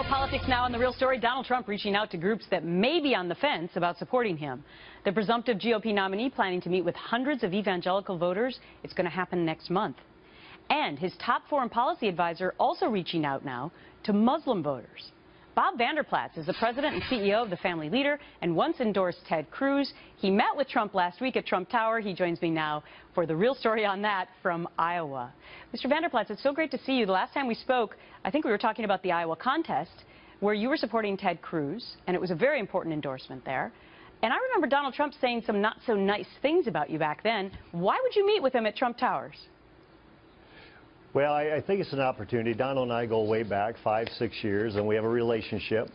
More politics now on The Real Story. Donald Trump reaching out to groups that may be on the fence about supporting him. The presumptive GOP nominee planning to meet with hundreds of evangelical voters. It's going to happen next month. And his top foreign policy advisor also reaching out now to Muslim voters. Bob Vander Plaats is the president and CEO of the Family Leader and once endorsed Ted Cruz. He met with Trump last week at Trump Tower. He joins me now for the real story on that from Iowa. Mr. Vander Plaats, it's so great to see you. The last time we spoke, I think we were talking about the Iowa contest where you were supporting Ted Cruz, and it was a very important endorsement there. And I remember Donald Trump saying some not so nice things about you back then. Why would you meet with him at Trump Towers? Well, I, I, think it's an opportunity. Donald and I go way back, five, six years, and we have a relationship.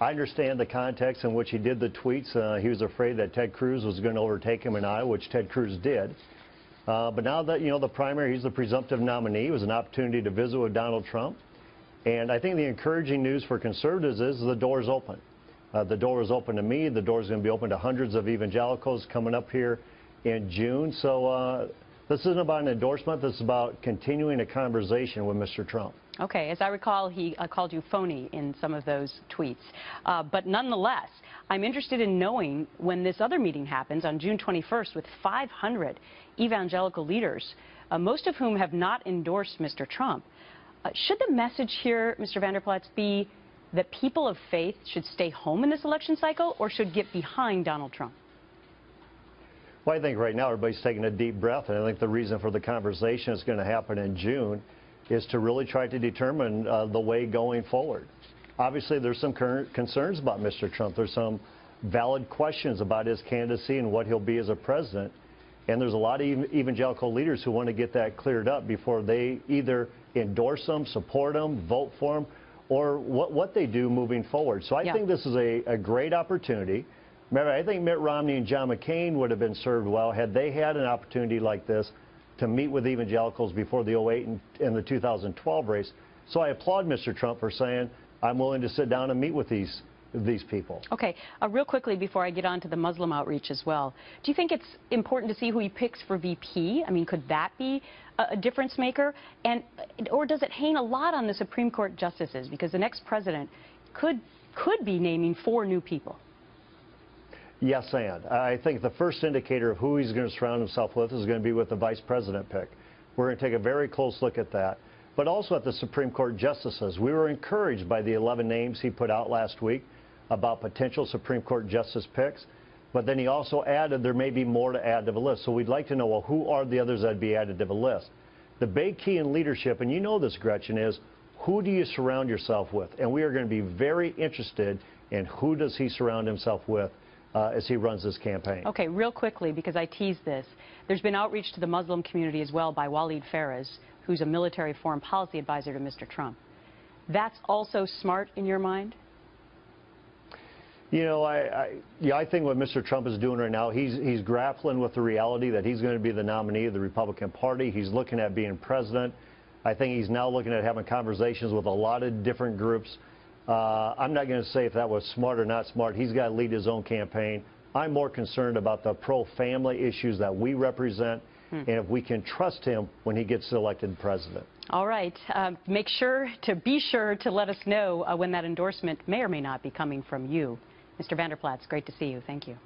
I understand the context in which he did the tweets. Uh, he was afraid that Ted Cruz was going to overtake him in Iowa, which Ted Cruz did. Uh, but now that, you know, the primary, he's the presumptive nominee. It was an opportunity to visit with Donald Trump. And I think the encouraging news for conservatives is the door is open. Uh, the door is open to me. The door is going to be open to hundreds of evangelicals coming up here in June. So uh, this isn't about an endorsement. This is about continuing a conversation with Mr. Trump. Okay, as I recall, he uh, called you phony in some of those tweets. Uh, but nonetheless, I'm interested in knowing when this other meeting happens on June 21st with 500 evangelical leaders, uh, most of whom have not endorsed Mr. Trump. Uh, should the message here, Mr. Vander Plaats, be that people of faith should stay home in this election cycle or should get behind Donald Trump? Well, I think right now everybody's taking a deep breath, and I think the reason for the conversation is going to happen in June is to really try to determine uh, the way going forward. Obviously, there's some current concerns about Mr. Trump. There's some valid questions about his candidacy and what he'll be as a president. And there's a lot of evangelical leaders who want to get that cleared up before they either endorse him, support him, vote for him, or what, what they do moving forward. So I yeah. think this is a, a great opportunity. Remember, I think Mitt Romney and John McCain would have been served well had they had an opportunity like this to meet with evangelicals before the 08 and, and the 2012 race. So I applaud Mr. Trump for saying, I'm willing to sit down and meet with these these people. Okay, uh, real quickly before I get on to the Muslim outreach as well, do you think it's important to see who he picks for VP? I mean, could that be a, a difference maker? And or does it hang a lot on the Supreme Court justices because the next president could could be naming four new people? Yes, and. I think the first indicator of who he's going to surround himself with is going to be with the vice president pick. We're going to take a very close look at that. But also at the Supreme Court justices. We were encouraged by the 11 names he put out last week about potential Supreme Court justice picks. But then he also added there may be more to add to the list. So we'd like to know, well, who are the others that would be added to the list? The big key in leadership, and you know this, Gretchen, is who do you surround yourself with? And we are going to be very interested in who does he surround himself with uh, as he runs this campaign. Okay, real quickly, because I teased this, there's been outreach to the Muslim community as well by Walid Phares, who's a military foreign policy advisor to Mr. Trump. That's also smart in your mind? You know, I, I, yeah, I think what Mr. Trump is doing right now, he's, he's grappling with the reality that he's going to be the nominee of the Republican Party. He's looking at being president. I think he's now looking at having conversations with a lot of different groups. Uh, I'm not going to say if that was smart or not smart. He's got to lead his own campaign. I'm more concerned about the pro-family issues that we represent hmm. and if we can trust him when he gets elected president. All right. Uh, make sure to be sure to let us know uh, when that endorsement may or may not be coming from you. Mr. Vander Plaats, great to see you. Thank you.